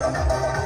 you.